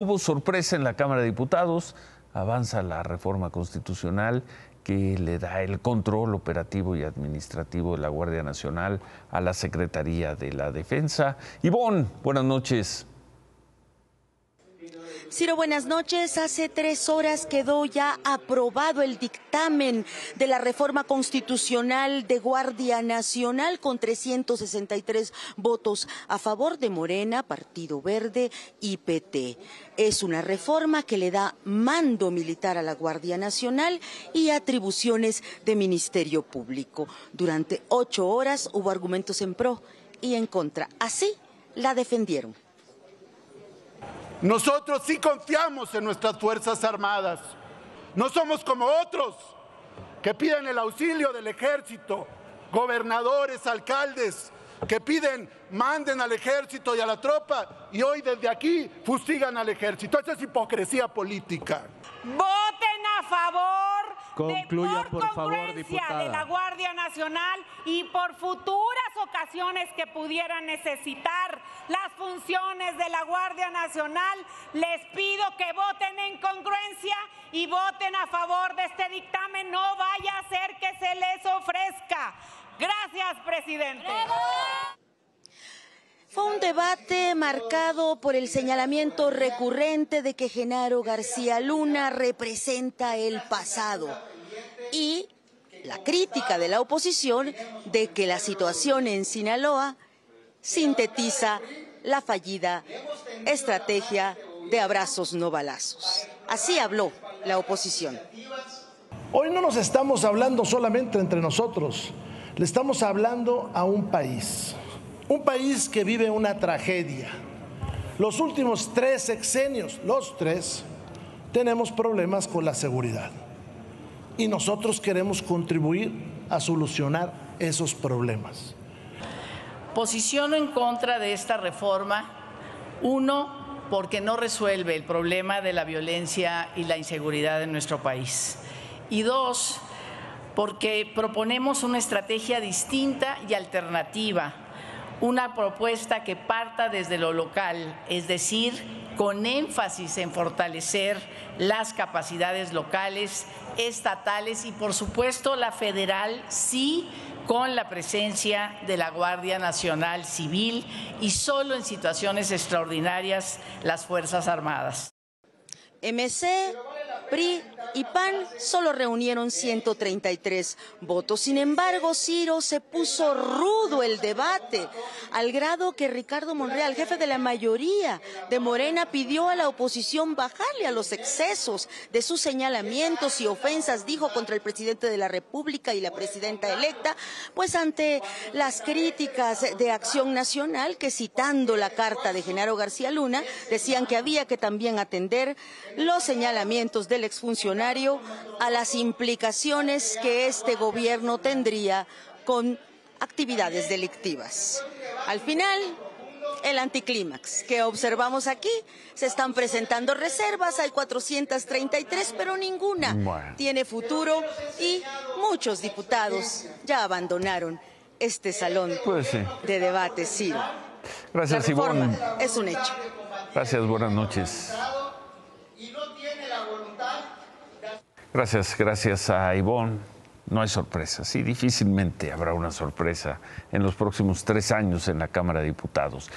Hubo sorpresa en la Cámara de Diputados, avanza la reforma constitucional que le da el control operativo y administrativo de la Guardia Nacional a la Secretaría de la Defensa. Ivonne, buenas noches. Ciro, buenas noches. Hace tres horas quedó ya aprobado el dictamen de la reforma constitucional de Guardia Nacional con 363 votos a favor de Morena, Partido Verde y PT. Es una reforma que le da mando militar a la Guardia Nacional y atribuciones de Ministerio Público. Durante ocho horas hubo argumentos en pro y en contra. Así la defendieron. Nosotros sí confiamos en nuestras Fuerzas Armadas. No somos como otros que piden el auxilio del ejército, gobernadores, alcaldes, que piden, manden al ejército y a la tropa y hoy desde aquí fustigan al ejército. Esa es hipocresía política. Voten a favor Concluya, de, por favor, diputada. de la Guardia Nacional y por futuras ocasiones que pudieran necesitar las funciones de la Guardia Nacional, les pido que voten en congruencia y voten a favor de este dictamen. No vaya a ser que se les ofrezca. Gracias, presidente. Fue un debate marcado por el señalamiento recurrente de que Genaro García Luna representa el pasado y la crítica de la oposición de que la situación en Sinaloa sintetiza la fallida estrategia de abrazos no balazos. Así habló la oposición. Hoy no nos estamos hablando solamente entre nosotros, le estamos hablando a un país un país que vive una tragedia. Los últimos tres sexenios, los tres, tenemos problemas con la seguridad. Y nosotros queremos contribuir a solucionar esos problemas. Posiciono en contra de esta reforma, uno, porque no resuelve el problema de la violencia y la inseguridad en nuestro país. Y dos, porque proponemos una estrategia distinta y alternativa una propuesta que parta desde lo local, es decir, con énfasis en fortalecer las capacidades locales, estatales y por supuesto la federal, sí, con la presencia de la Guardia Nacional Civil y solo en situaciones extraordinarias las Fuerzas Armadas. PRI y PAN solo reunieron 133 votos. Sin embargo, Ciro se puso rudo el debate, al grado que Ricardo Monreal, jefe de la mayoría de Morena, pidió a la oposición bajarle a los excesos de sus señalamientos y ofensas, dijo, contra el presidente de la República y la presidenta electa, pues ante las críticas de Acción Nacional, que citando la carta de Genaro García Luna, decían que había que también atender los señalamientos del exfuncionario a las implicaciones que este gobierno tendría con actividades delictivas. Al final, el anticlímax que observamos aquí. Se están presentando reservas, hay 433, pero ninguna tiene futuro y muchos diputados ya abandonaron este salón pues de debate. Gracias, Ivonne. Es un hecho. Gracias, buenas noches. Gracias, gracias a Ivonne. No hay sorpresa, sí, difícilmente habrá una sorpresa en los próximos tres años en la Cámara de Diputados.